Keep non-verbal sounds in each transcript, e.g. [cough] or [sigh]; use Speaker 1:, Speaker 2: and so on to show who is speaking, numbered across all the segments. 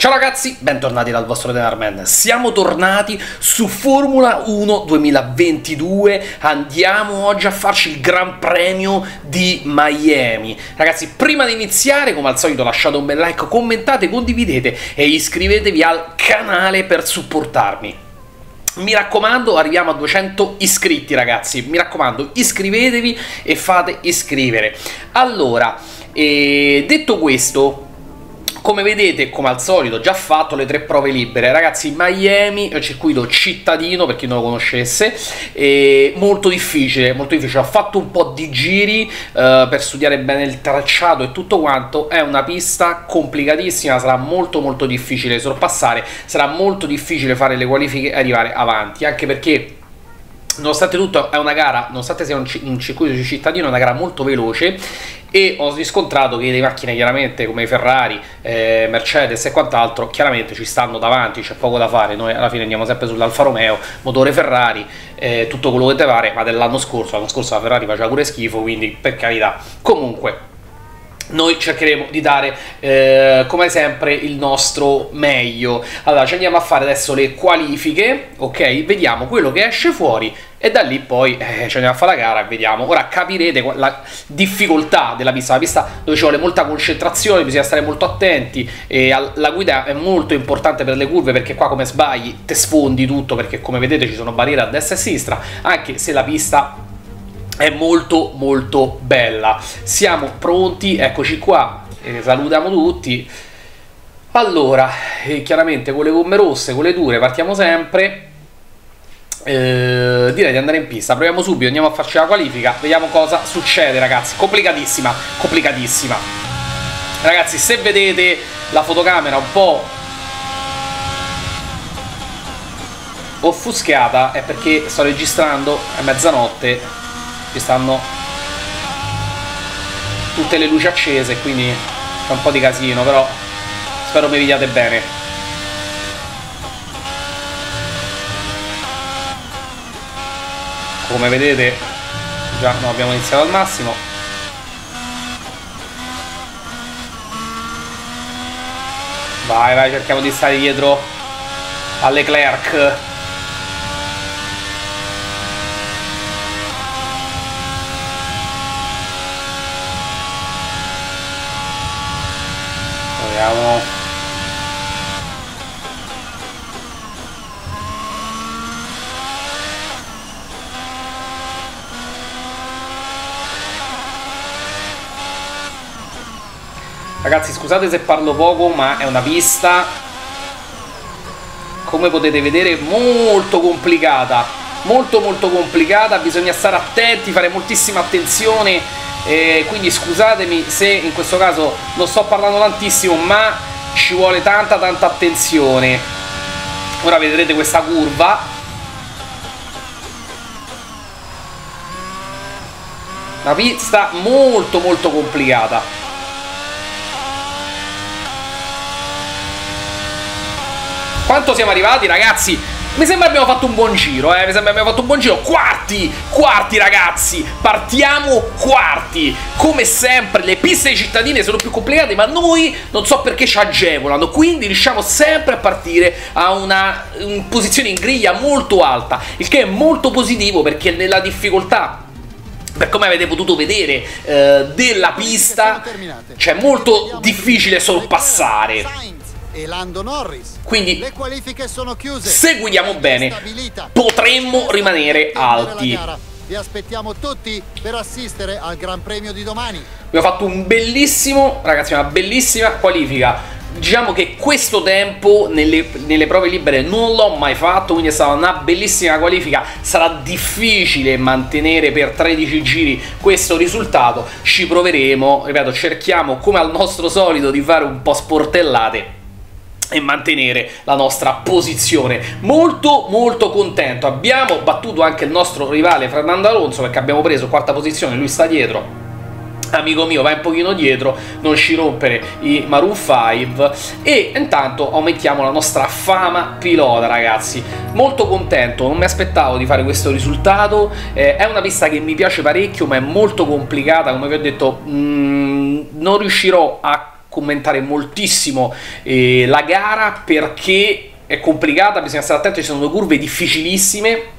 Speaker 1: Ciao ragazzi, bentornati dal vostro Denarman. Siamo tornati su Formula 1 2022. Andiamo oggi a farci il Gran Premio di Miami. Ragazzi, prima di iniziare, come al solito, lasciate un bel like, commentate, condividete e iscrivetevi al canale per supportarmi. Mi raccomando, arriviamo a 200 iscritti, ragazzi. Mi raccomando, iscrivetevi e fate iscrivere. Allora, eh, detto questo, come vedete, come al solito, già fatto le tre prove libere. Ragazzi, Miami, circuito cittadino, per chi non lo conoscesse, è molto difficile, molto difficile. Ho fatto un po' di giri uh, per studiare bene il tracciato e tutto quanto. È una pista complicatissima, sarà molto molto difficile sorpassare, sarà molto difficile fare le qualifiche e arrivare avanti, anche perché nonostante tutto è una gara, nonostante sia un, un circuito cittadino, è una gara molto veloce e ho riscontrato che le macchine chiaramente come Ferrari, eh, Mercedes e quant'altro chiaramente ci stanno davanti, c'è poco da fare, noi alla fine andiamo sempre sull'Alfa Romeo, motore Ferrari, eh, tutto quello che te pare, ma dell'anno scorso, l'anno scorso la Ferrari faceva pure schifo, quindi per carità. Comunque, noi cercheremo di dare eh, come sempre il nostro meglio. Allora ci andiamo a fare adesso le qualifiche ok? Vediamo quello che esce fuori e da lì poi eh, ci andiamo a fare la gara e vediamo. Ora capirete la difficoltà della pista. La pista dove ci vuole molta concentrazione bisogna stare molto attenti. E la guida è molto importante per le curve perché qua come sbagli te sfondi tutto perché come vedete ci sono barriere a destra e a sinistra anche se la pista è molto molto bella. Siamo pronti eccoci qua eh, salutiamo tutti. Allora eh, chiaramente con le gomme rosse con le dure partiamo sempre eh, direi di andare in pista. Proviamo subito andiamo a farci la qualifica. Vediamo cosa succede ragazzi. Complicatissima complicatissima. Ragazzi se vedete la fotocamera un po' offuscata è perché sto registrando è mezzanotte ci stanno tutte le luci accese quindi fa un po' di casino però spero mi vediate bene come vedete già no, abbiamo iniziato al massimo vai vai cerchiamo di stare dietro alle Leclerc Vediamo. Ragazzi scusate se parlo poco ma è una pista come potete vedere molto complicata. Molto molto complicata. Bisogna stare attenti fare moltissima attenzione. E quindi scusatemi se in questo caso non sto parlando tantissimo ma ci vuole tanta tanta attenzione. Ora vedrete questa curva. Una pista molto molto complicata quanto siamo arrivati ragazzi mi sembra abbiamo fatto un buon giro, eh. Mi sembra abbiamo fatto un buon giro. Quarti, quarti ragazzi. Partiamo quarti. Come sempre, le piste cittadine sono più complicate, ma noi non so perché ci agevolano. Quindi riusciamo sempre a partire a una, una posizione in griglia molto alta. Il che è molto positivo perché nella difficoltà per come avete potuto vedere eh, della pista c'è molto difficile sorpassare e Lando Norris. Quindi le qualifiche sono chiuse. Se guidiamo bene, potremmo rimanere alti. Vi aspettiamo tutti per assistere al Gran Premio di domani. Abbiamo fatto un bellissimo, ragazzi, una bellissima qualifica. Diciamo che questo tempo nelle, nelle, prove libere non l'ho mai fatto, quindi è stata una bellissima qualifica. Sarà difficile mantenere per 13 giri questo risultato. Ci proveremo, ripeto, cerchiamo come al nostro solito di fare un po' sportellate e mantenere la nostra posizione. Molto molto contento. Abbiamo battuto anche il nostro rivale Fernando Alonso perché abbiamo preso quarta posizione, lui sta dietro. Amico mio, vai un pochino dietro, non ci rompere i Maroon 5 e intanto aumentiamo la nostra fama pilota, ragazzi. Molto contento, non mi aspettavo di fare questo risultato. Eh, è una pista che mi piace parecchio, ma è molto complicata, come vi ho detto, mh, mm, non riuscirò a commentare moltissimo eh, la gara perché è complicata, bisogna stare attenti, ci sono due curve difficilissime.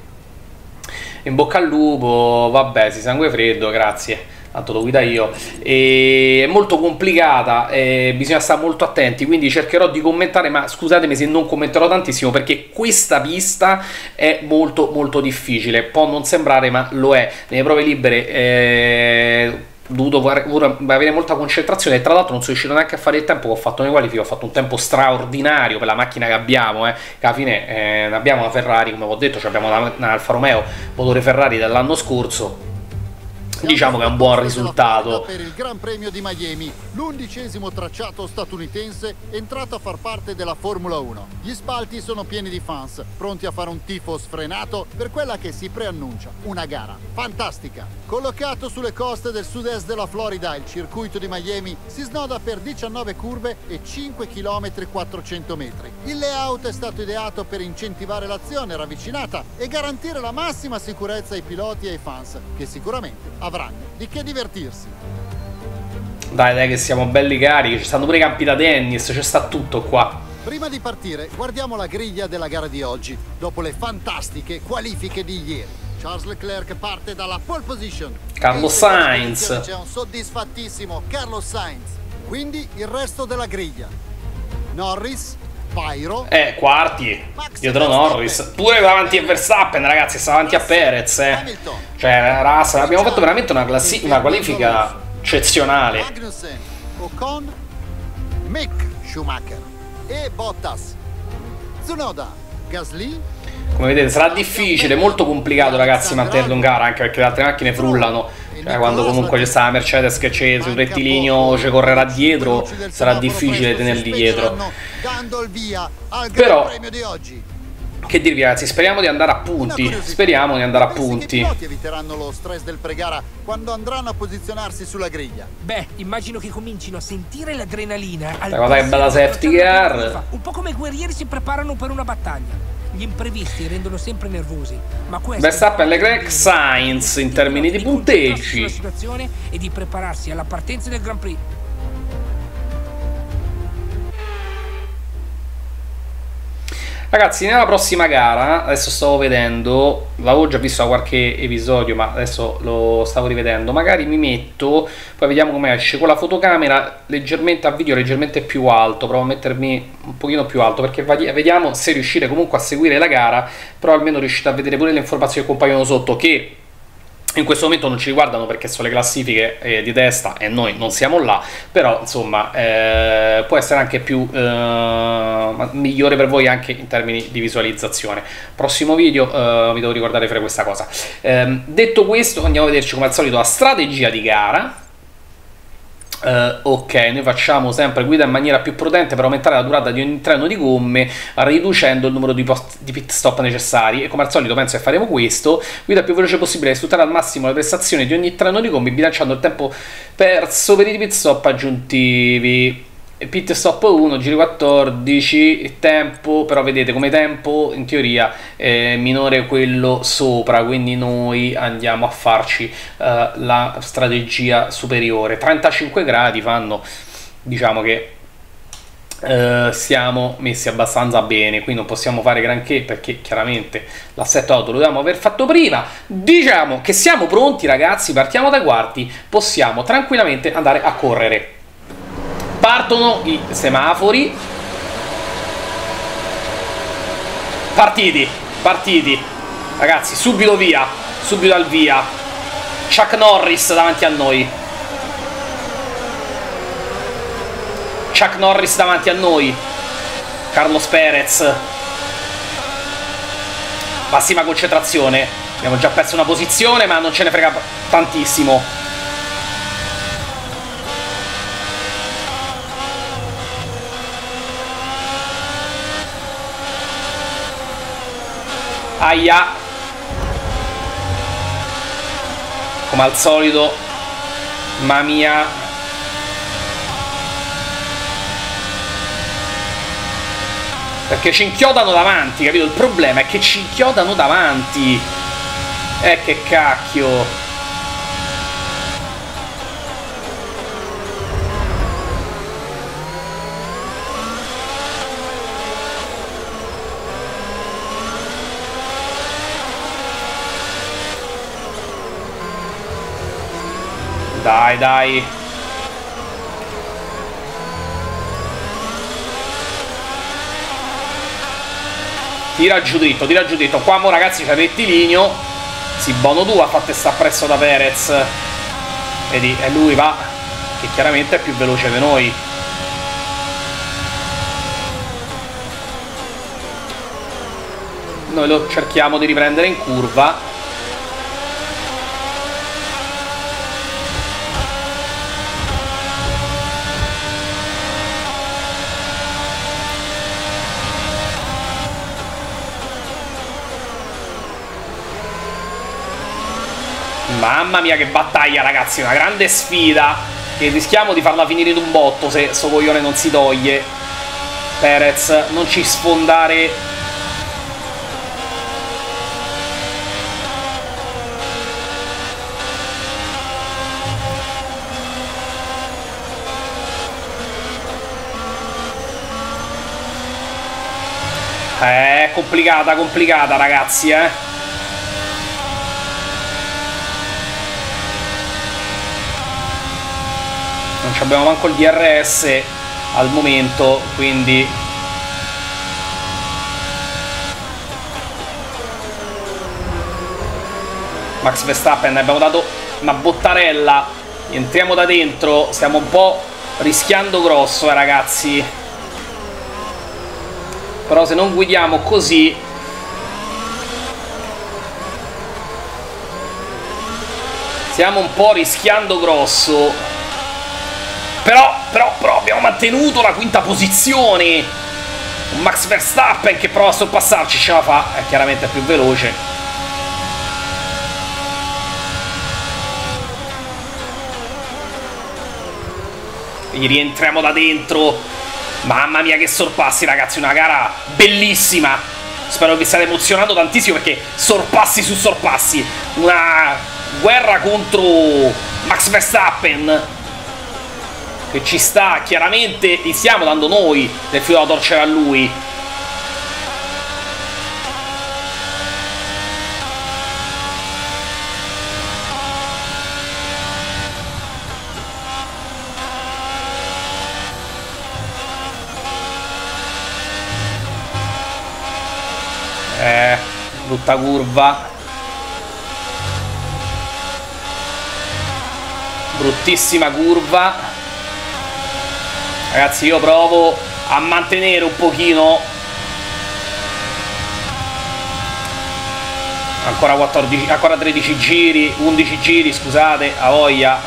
Speaker 1: In bocca al lupo, vabbè, si sangue freddo, grazie. Tanto lo guida io, e è molto complicata, eh, bisogna stare molto attenti, quindi cercherò di commentare, ma scusatemi se non commenterò tantissimo perché questa pista è molto molto difficile, può non sembrare ma lo è, nelle prove libere... Eh, dovuto avere molta concentrazione e tra l'altro non sono riuscito neanche a fare il tempo che ho fatto nei qualifiche ho fatto un tempo straordinario per la macchina che abbiamo eh, che alla fine eh, abbiamo una Ferrari come ho detto cioè abbiamo una, una Alfa Romeo motore Ferrari dell'anno scorso diciamo che è un buon risultato.
Speaker 2: Per il Gran Premio di Miami, l'undicesimo tracciato statunitense entrato a far parte della Formula 1. Gli spalti sono pieni di fans, pronti a fare un tifo sfrenato per quella che si preannuncia una gara fantastica. Collocato sulle coste del sud-est della Florida, il circuito di Miami si snoda per 19 curve e 5 km 400 metri. Il layout è stato ideato per incentivare l'azione ravvicinata e garantire la massima sicurezza ai piloti e ai fans, che sicuramente avranno di che divertirsi.
Speaker 1: Dai, dai, che siamo belli carichi. Ci stanno pure i campi da tennis, c'è sta tutto qua.
Speaker 2: Prima di partire, guardiamo la griglia della gara di oggi, dopo le fantastiche qualifiche di ieri. Charles Leclerc parte dalla pole position.
Speaker 1: Carlos Sainz.
Speaker 2: C'è un soddisfattissimo Carlos Sainz. Quindi il resto della griglia. Norris, Pyro.
Speaker 1: Eh, quarti. Dietro Norris. Pure davanti a Verstappen, ragazzi. Sta davanti a Perez. Eh. Cioè, Russell, abbiamo fatto veramente una, una qualifica eccezionale. Magnussen,
Speaker 2: Ocon, Mick Schumacher e Bottas. Tsunoda, Gasly.
Speaker 1: Come vedete sarà difficile, molto complicato ragazzi mantenerlo in gara anche perché le altre macchine frullano cioè, quando comunque c'è sta la Mercedes che c'è sul rettilineo ci correrà dietro, sarà difficile tenerli dietro. Però che dirvi ragazzi, speriamo di andare a punti. Speriamo di andare a punti. I
Speaker 2: eviteranno lo stress del pre-gara quando andranno a posizionarsi sulla griglia.
Speaker 3: Beh, immagino che comincino a sentire l'adrenalina.
Speaker 1: Guarda che bella safety car.
Speaker 3: Un po' come i guerrieri si preparano per una battaglia. Gli imprevisti rendono sempre nervosi, ma questo
Speaker 1: Verstappen Leclerc Sainz in termini di punteggi.
Speaker 3: situazione e di prepararsi alla partenza del Grand Prix.
Speaker 1: Ragazzi, nella prossima gara, adesso stavo vedendo, l'avevo già visto da qualche episodio, ma adesso lo stavo rivedendo, magari mi metto, poi vediamo come esce, con la fotocamera leggermente a video, leggermente più alto, provo a mettermi un pochino più alto, perché vediamo se riuscite comunque a seguire la gara, però almeno riuscite a vedere pure le informazioni che compaiono sotto, che in questo momento non ci riguardano perché sono le classifiche eh, di testa e noi non siamo là, però insomma eh, può essere anche più eh, migliore per voi anche in termini di visualizzazione. Prossimo video eh, vi devo ricordare fare questa cosa. Ehm, detto questo andiamo a vederci come al solito la strategia di gara Uh, ok, noi facciamo sempre guida in maniera più prudente per aumentare la durata di ogni treno di gomme, riducendo il numero di, post, di pit stop necessari. E come al solito penso che faremo questo. Guida più veloce possibile, sfruttare al massimo le prestazioni di ogni treno di gomme, bilanciando il tempo perso per i pit stop aggiuntivi pit stop 1, giri 14, tempo, però vedete come tempo in teoria è minore quello sopra, quindi noi andiamo a farci uh, la strategia superiore. 35 gradi fanno, diciamo che Uh, siamo messi abbastanza bene qui non possiamo fare granché perché chiaramente l'assetto auto lo dobbiamo aver fatto prima diciamo che siamo pronti ragazzi partiamo dai quarti possiamo tranquillamente andare a correre Partono i semafori. Partiti, partiti. Ragazzi, subito via, subito al via. Chuck Norris davanti a noi. Chuck Norris davanti a noi. Carlos Perez. Massima concentrazione. Abbiamo già perso una posizione, ma non ce ne frega tantissimo. Aia. Come al solito. Mamma mia. Perché ci inchiodano davanti, capito? Il problema è che ci inchiodano davanti. Eh, che cacchio. Dai, dai. Tira giù dritto, tira giù dritto. Qua mo ragazzi c'è il rettilineo. Si Bono 2 ha fatto sta presso da Perez. Vedi, e lui va, che chiaramente è più veloce di noi. Noi lo cerchiamo di riprendere in curva. Mamma mia che battaglia ragazzi, una grande sfida che rischiamo di farla finire in un botto se sto coglione non si toglie. Perez, non ci sfondare Eh, complicata, complicata ragazzi, eh. Non abbiamo manco il DRS al momento quindi Max Verstappen abbiamo dato una bottarella entriamo da dentro stiamo un po' rischiando grosso eh, ragazzi. Però se non guidiamo così stiamo un po' rischiando grosso però, però, però abbiamo mantenuto la quinta posizione. Max Verstappen che prova a sorpassarci, ce la fa, è chiaramente più veloce. Gli rientriamo da dentro. Mamma mia che sorpassi ragazzi, una gara bellissima. Spero che stiate emozionando tantissimo perché sorpassi su sorpassi. Una guerra contro Max Verstappen che ci sta chiaramente gli stiamo dando noi del filo da torcere a lui. Eh brutta curva. Bruttissima curva Ragazzi io provo a mantenere un pochino. Ancora 14, ancora 13 giri, 11 giri, scusate, a voglia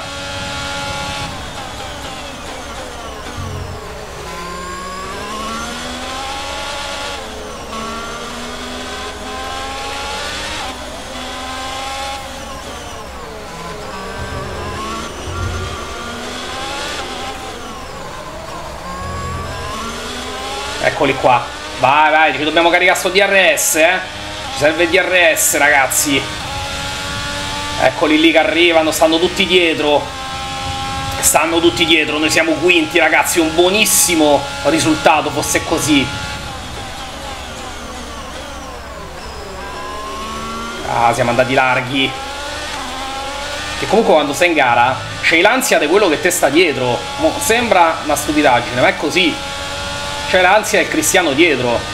Speaker 1: Eccoli qua. Vai, vai, ci dobbiamo caricare sto DRS, eh. Ci serve il DRS, ragazzi. Eccoli lì che arrivano, stanno tutti dietro. Stanno tutti dietro, noi siamo quinti, ragazzi. Un buonissimo risultato, fosse così. Ah, siamo andati larghi. Che comunque quando sei in gara c'hai l'ansia di quello che te sta dietro. Sembra una stupidaggine, ma è così c'è l'ansia e cristiano dietro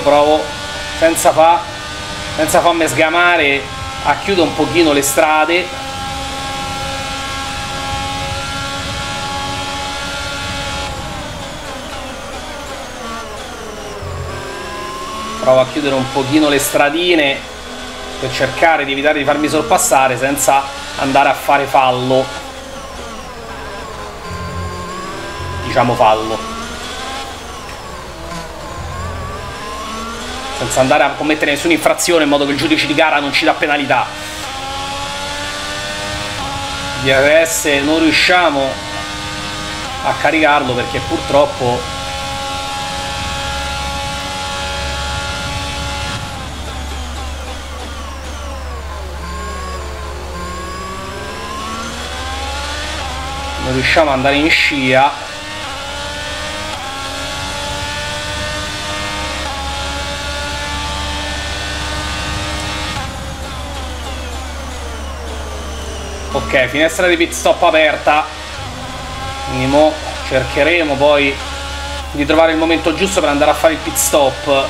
Speaker 1: io provo senza, fa, senza farmi sgamare a chiudere un pochino le strade. Provo a chiudere un pochino le stradine per cercare di evitare di farmi sorpassare senza andare a fare fallo. Diciamo fallo senza andare a commettere nessuna infrazione in modo che il giudice di gara non ci dà penalità. DRS non riusciamo a caricarlo perché purtroppo non riusciamo ad andare in scia ok finestra di pit stop aperta. Minimo cercheremo poi di trovare il momento giusto per andare a fare il pit stop.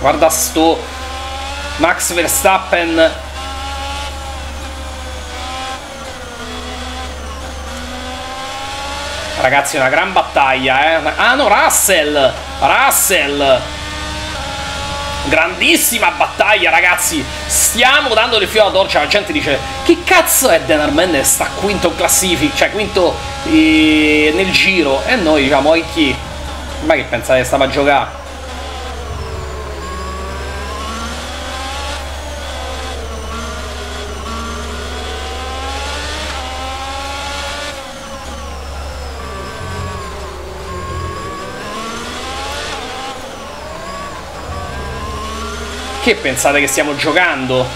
Speaker 1: Guarda sto Max Verstappen. Ragazzi una gran battaglia eh. Ah no Russell Russell. Grandissima battaglia ragazzi. Stiamo dando le filo alla torcia la gente dice che cazzo è Dan Armenne sta quinto in classifica cioè quinto eh, nel giro. E noi diciamo e chi? Ma che pensate stava a giocare Che pensate che stiamo giocando?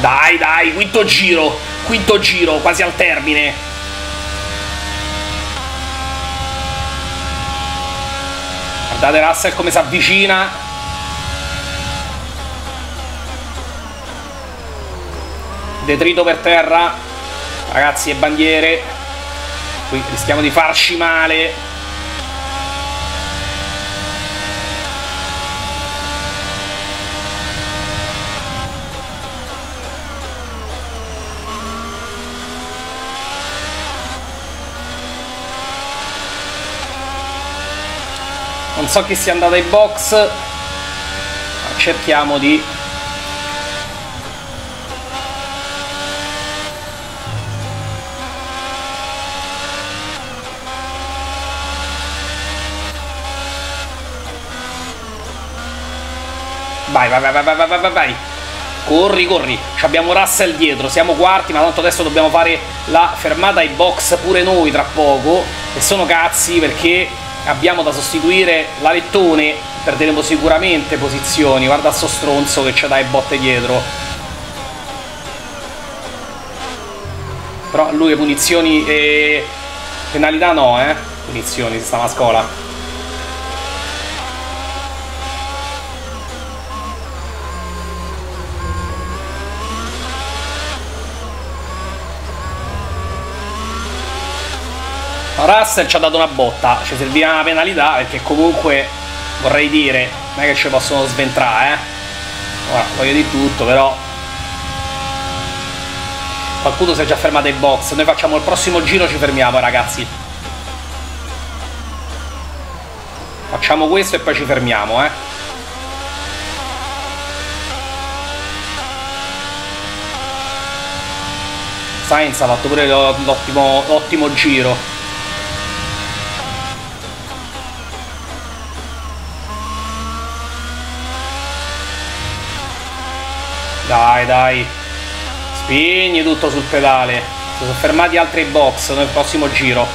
Speaker 1: Dai, dai, quinto giro. Quinto giro, quasi al termine. Guardate Russell come si avvicina. Detrito per terra. Ragazzi e bandiere. Qui rischiamo di farci male. Non so chi sia andato ai box ma cerchiamo di Vai, vai, vai, vai, vai, vai, vai, vai. Corri, corri. Ci abbiamo Russell dietro. Siamo quarti, ma tanto adesso dobbiamo fare la fermata ai box pure noi tra poco. E sono cazzi perché abbiamo da sostituire la Lettone perderemo sicuramente posizioni. Guarda sto stronzo che c'ha dai botte dietro. Però lui punizioni e penalità no eh. Punizioni si sta a scuola Russell ci ha dato una botta, ci serviva una penalità perché comunque vorrei dire, non è che ci possono sventrare, eh. Ora, voglio di tutto, però qualcuno si è già fermato in box, noi facciamo il prossimo giro, ci fermiamo ragazzi. Facciamo questo e poi ci fermiamo, eh. Sainz ha fatto pure l'ottimo giro. Dai, dai. Spegni tutto sul pedale. Si sono fermati altri box nel prossimo giro.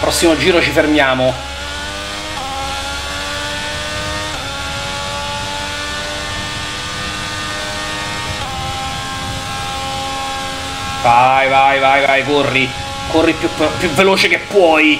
Speaker 1: Prossimo giro ci fermiamo. Vai, vai, vai, vai, corri. Corri più, più veloce che puoi.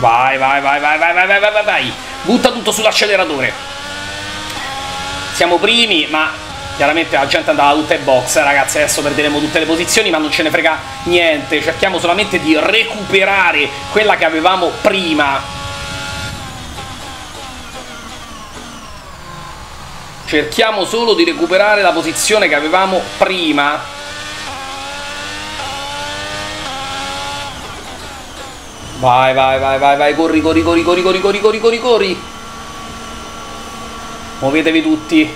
Speaker 1: Vai, vai, vai, vai, vai, vai, vai, vai, vai. Butta tutto sull'acceleratore siamo primi, ma Chiaramente la gente andava tutta in box, ragazzi, adesso perderemo tutte le posizioni, ma non ce ne frega niente. Cerchiamo solamente di recuperare quella che avevamo prima. Cerchiamo solo di recuperare la posizione che avevamo prima. Vai, vai, vai, vai, vai, corri, corri, corri, corri, corri, corri, corri, corri. Muovetevi tutti.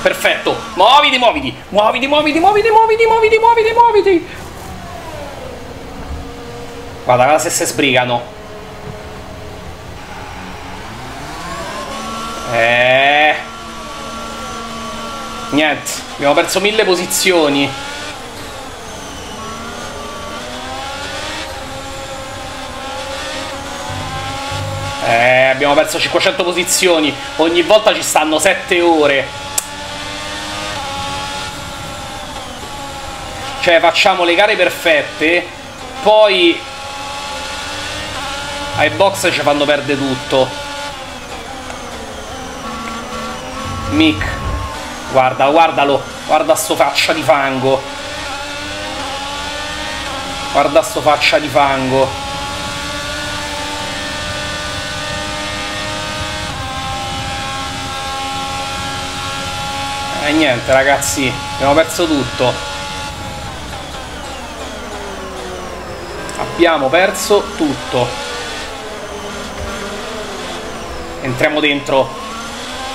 Speaker 1: Perfetto. Muoviti, muoviti. Muoviti, muoviti, muoviti, muoviti, muoviti, muoviti, muoviti. Guarda, guarda se si sbrigano. Eh. Niente, abbiamo perso mille posizioni. Eh, abbiamo perso 500 posizioni. Ogni volta ci stanno 7 ore. Cioè facciamo le gare perfette, poi ai box ci fanno perdere tutto. Mick, guarda, guardalo, guarda sto faccia di fango. Guarda sto faccia di fango. E eh, niente ragazzi, abbiamo perso tutto. abbiamo perso tutto. Entriamo dentro.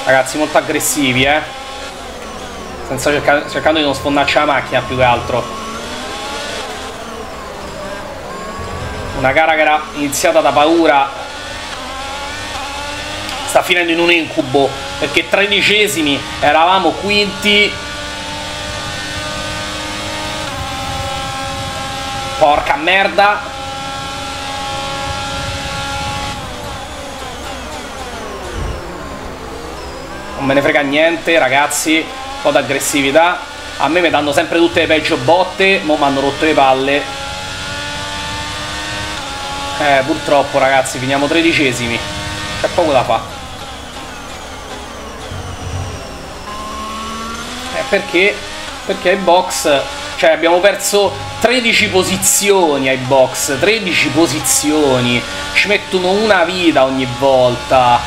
Speaker 1: Ragazzi molto aggressivi eh. Senza cerca cercando di non sfondarci la macchina più che altro. Una gara che era iniziata da paura. Sta finendo in un incubo perché tredicesimi eravamo quinti Porca merda. Non me ne frega niente, ragazzi. Un po' d'aggressività. A me mi danno sempre tutte le peggio botte. Mo' mi hanno rotto le palle. Eh, purtroppo, ragazzi, finiamo tredicesimi. C'è poco da fare. Perché? Perché il box... Cioè, abbiamo perso 13 posizioni ai box, 13 posizioni, ci mettono una vita ogni volta.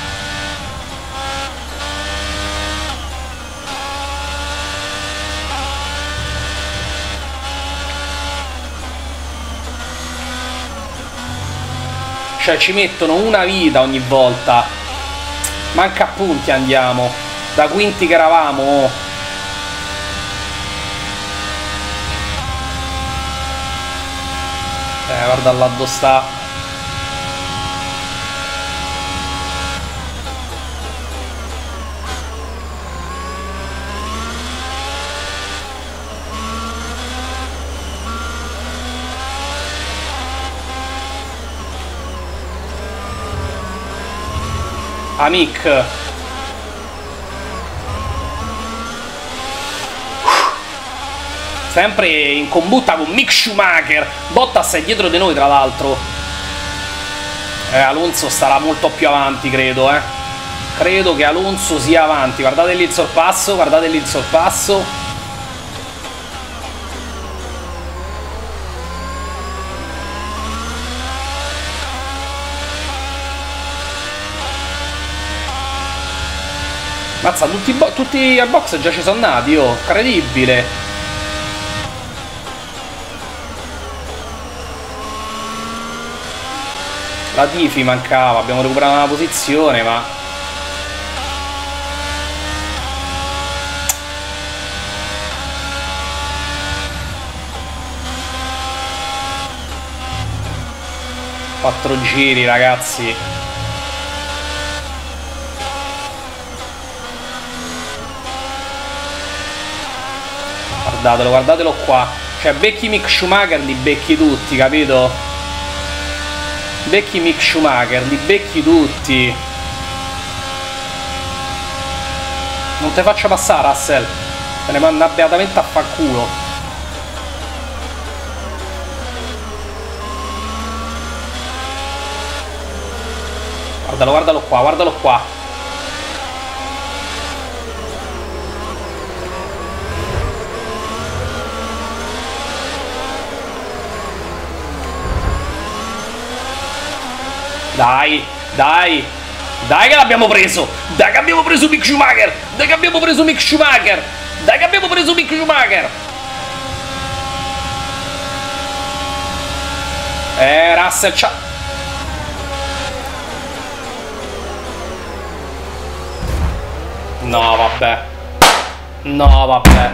Speaker 1: Cioè ci mettono una vita ogni volta. Manca appunti andiamo. Da quinti che eravamo. Eh, guarda là dove sta. Amic sempre in combutta con Mick Schumacher. Bottas è dietro di noi, tra l'altro. Eh, Alonso starà molto più avanti, credo, eh. Credo che Alonso sia avanti. Guardate lì il sorpasso, guardate lì il sorpasso. Mazza, tutti, tutti a box già ci sono nati, oh, incredibile. La Tifi mancava, abbiamo recuperato una posizione, ma... Quattro giri, ragazzi. Guardatelo, guardatelo qua. Cioè, becchi Mick Schumacher, li becchi tutti, capito? Becchi Mick Schumacher, li becchi tutti. Non te faccio passare, Russell. Te ne manda beatamente a fanculo. Guardalo, guardalo qua, guardalo qua. Dai, dai, dai che l'abbiamo preso! Dai che abbiamo preso Mick Schumacher! Dai che abbiamo preso Mick Schumacher! Dai che abbiamo preso Mick Schumacher! Eh, Russell c'ha... No, vabbè. No, vabbè.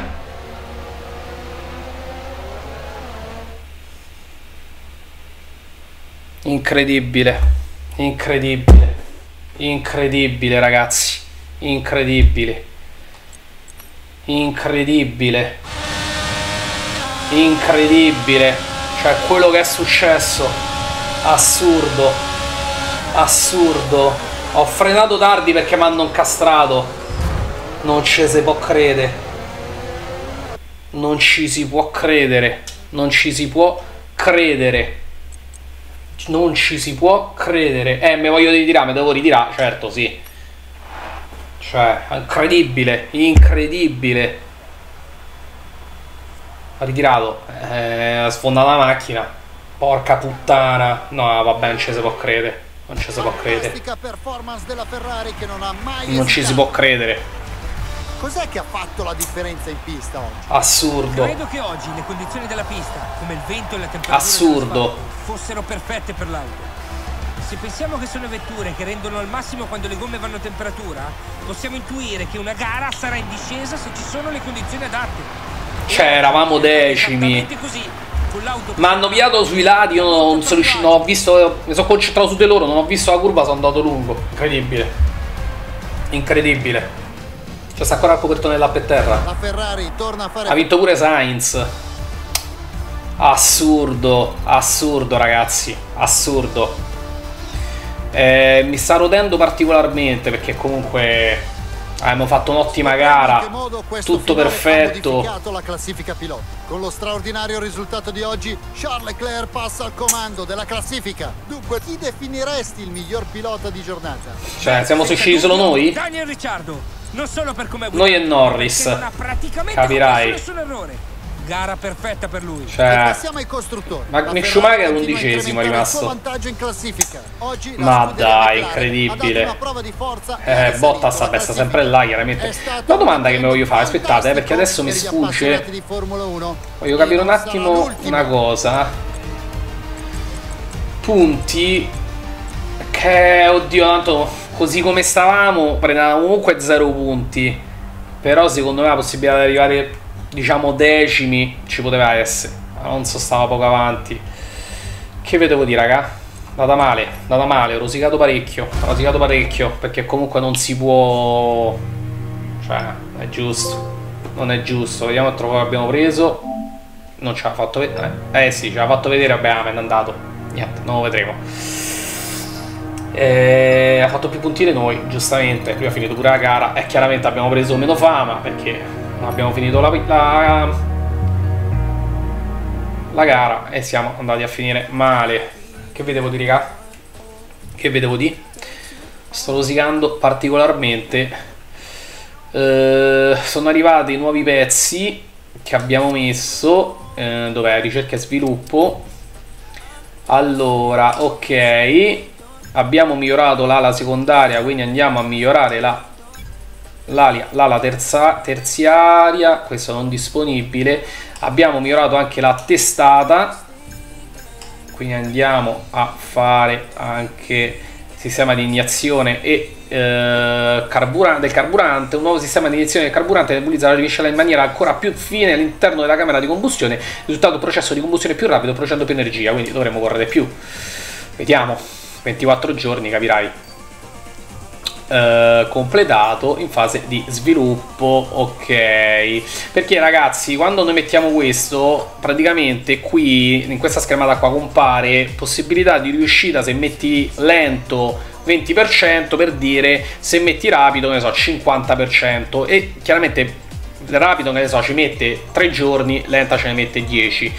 Speaker 1: Incredibile. Incredibile. Incredibile, ragazzi. Incredibile. Incredibile. Incredibile. Cioè, quello che è successo. Assurdo. Assurdo. Ho frenato tardi perché mi hanno incastrato. Non ci si può credere. Non ci si può credere. Non ci si può credere. Non ci si può credere. Eh, mi voglio ritirare, mi devo ritirare, certo, sì. Cioè, incredibile, incredibile. Ha ritirato. Eh, ha sfondato la macchina. Porca puttana. No, vabbè, non ci si può credere. Non ci si può credere.
Speaker 2: non
Speaker 1: ci si può credere.
Speaker 2: Cos'è che ha fatto la differenza in pista oggi?
Speaker 1: Assurdo.
Speaker 3: Credo che oggi le condizioni della pista, come il vento e la temperatura
Speaker 1: Assurdo.
Speaker 3: fossero perfette per l'auto. Se pensiamo che sono vetture che rendono al massimo quando le gomme vanno a temperatura, possiamo intuire che una gara sarà in discesa se ci sono le condizioni adatte.
Speaker 1: Cioè, eravamo decimi.
Speaker 3: Esattamente così. Con l'auto
Speaker 1: Mi hanno piato sui lati, io non sono riuscito, non ho visto, mi sono concentrato su di loro, non ho visto la curva, sono andato lungo. Incredibile. Incredibile. C'è sta ancora il copertone e terra.
Speaker 2: La Ferrari torna a fare
Speaker 1: Ha vinto pure Sainz. Assurdo, assurdo ragazzi, assurdo. Eh, mi sta rodendo particolarmente perché comunque abbiamo fatto un'ottima gara,
Speaker 2: modo
Speaker 1: tutto perfetto.
Speaker 2: La classifica piloti. Con lo straordinario risultato di oggi, Charles Leclerc passa al comando della classifica. Dunque, chi definiresti il miglior pilota di giornata?
Speaker 1: Cioè, siamo usciti solo noi?
Speaker 3: Daniel Ricciardo. Non solo per come
Speaker 1: Noi e Norris. Capirai.
Speaker 3: Gara perfetta per lui.
Speaker 1: Cioè,
Speaker 2: passiamo ai costruttori.
Speaker 1: Ma Mick Schumacher è
Speaker 2: continua a
Speaker 1: undicesimo è rimasto. Ma dai, incredibile.
Speaker 2: e
Speaker 1: Eh, vabbè, sta
Speaker 2: classifica.
Speaker 1: sempre là, chiaramente. La domanda che mi voglio fare, aspettate, eh, perché adesso mi sfugge.
Speaker 2: appassionati di Formula 1.
Speaker 1: Voglio capire un attimo una cosa. Punti. Che, oddio, tanto così come stavamo, prendevamo comunque 0 punti. Però secondo me la possibilità di arrivare, diciamo, decimi ci poteva essere. Alonso stava poco avanti. Che vi devo dire, raga? Data male, data male, ho rosicato parecchio, ho rosicato parecchio, perché comunque non si può... Cioè, è giusto, non è giusto. Vediamo il trofeo che abbiamo preso. Non ce l'ha fatto vedere. Eh sì, ce l'ha fatto vedere, vabbè, amen è andato. Niente, non lo vedremo. Eh, ha fatto più puntini noi, giustamente. Prima ha finito pure la gara. E chiaramente abbiamo preso meno fama perché non abbiamo finito la, la, la gara e siamo andati a finire male. Che vedevo di raga? Che vedevo di? Sto rosicando particolarmente. Eh, sono arrivati nuovi pezzi che abbiamo messo. Eh, dov'è? Ricerca e sviluppo. Allora, ok. Abbiamo migliorato l'ala secondaria, quindi andiamo a migliorare la l'ala, terza- terziaria, questo non disponibile. Abbiamo migliorato anche la testata, quindi andiamo a fare anche sistema di iniezione e eh, carburante, del carburante, un nuovo sistema di iniezione del carburante nebulizza la riviscella in maniera ancora più fine all'interno della camera di combustione, risultato processo di combustione più rapido producendo più energia, quindi dovremo correre più. Vediamo, 24 giorni capirai. Eh, completato in fase di sviluppo ok. Perché ragazzi quando noi mettiamo questo praticamente qui in questa schermata qua compare possibilità di riuscita se metti lento 20% per dire se metti rapido ne so 50% e chiaramente rapido ne so ci mette 3 giorni lenta ce ne mette 10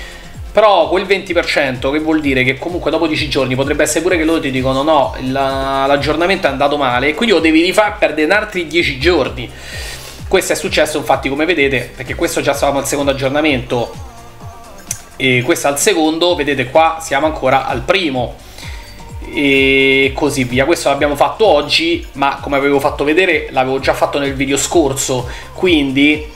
Speaker 1: però quel 20% che vuol dire che comunque dopo 10 giorni potrebbe essere pure che loro ti dicono no, la- l'aggiornamento è andato male e quindi lo devi rifare perdere altri 10 giorni. Questo è successo infatti come vedete, perché questo già stavamo al secondo aggiornamento e questo al secondo, vedete qua siamo ancora al primo. e così via. Questo l'abbiamo fatto oggi, ma come avevo fatto vedere l'avevo già fatto nel video scorso, quindi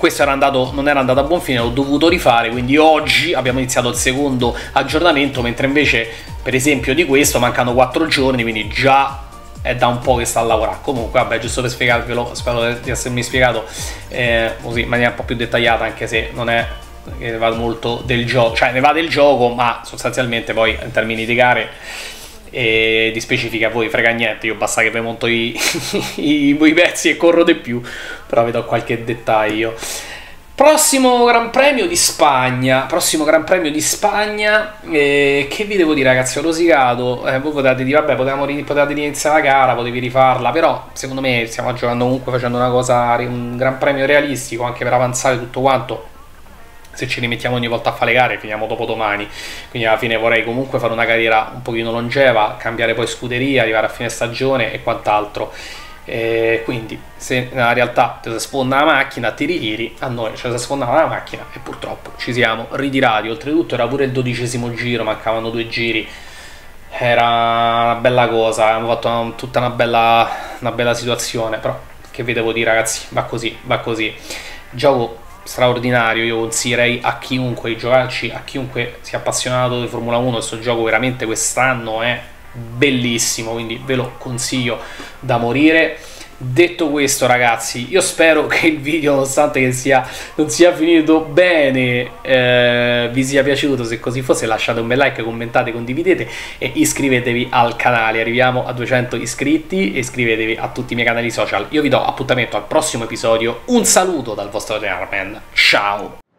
Speaker 1: questo era andato, non era andato a buon fine, l'ho dovuto rifare, quindi oggi abbiamo iniziato il secondo aggiornamento, mentre invece per esempio di questo mancano 4 giorni, quindi già è da un po' che sta a lavorare. Comunque, vabbè, giusto per spiegarvelo, spero di essermi spiegato eh, così in maniera un po' più dettagliata, anche se non è che ne va molto del gioco, cioè ne va del gioco, ma sostanzialmente poi in termini di gare e di specifica a voi frega niente, io basta che vi monto i, [laughs] i, i pezzi e corro di più, però vi do qualche dettaglio. Prossimo Gran Premio di Spagna, prossimo Gran Premio di Spagna, eh, che vi devo dire ragazzi, ho rosicato, eh, voi potete dire vabbè potevamo, potevate iniziare la gara, potevi rifarla, però secondo me stiamo giocando comunque facendo una cosa, un Gran Premio realistico anche per avanzare tutto quanto, se ci rimettiamo ogni volta a fare le gare finiamo dopo domani. Quindi alla fine vorrei comunque fare una carriera un pochino longeva cambiare poi scuderia arrivare a fine stagione e quant'altro. E quindi se nella realtà ti sfonda la macchina ti ritiri a noi ci si sfondava la macchina e purtroppo ci siamo ritirati. Oltretutto era pure il dodicesimo giro mancavano due giri. Era una bella cosa abbiamo fatto una, tutta una bella, una bella situazione però che vi devo dire ragazzi? Va così va così. Gioco straordinario, io consiglierei a chiunque di giocarci, a chiunque sia appassionato di Formula 1, questo gioco veramente quest'anno è bellissimo, quindi ve lo consiglio da morire. Detto questo, ragazzi, io spero che il video, nonostante che sia, non sia finito bene, eh, vi sia piaciuto. Se così fosse, lasciate un bel like, commentate, condividete e iscrivetevi al canale. Arriviamo a 200 iscritti e iscrivetevi a tutti i miei canali social. Io vi do appuntamento al prossimo episodio. Un saluto dal vostro Arman. Ciao!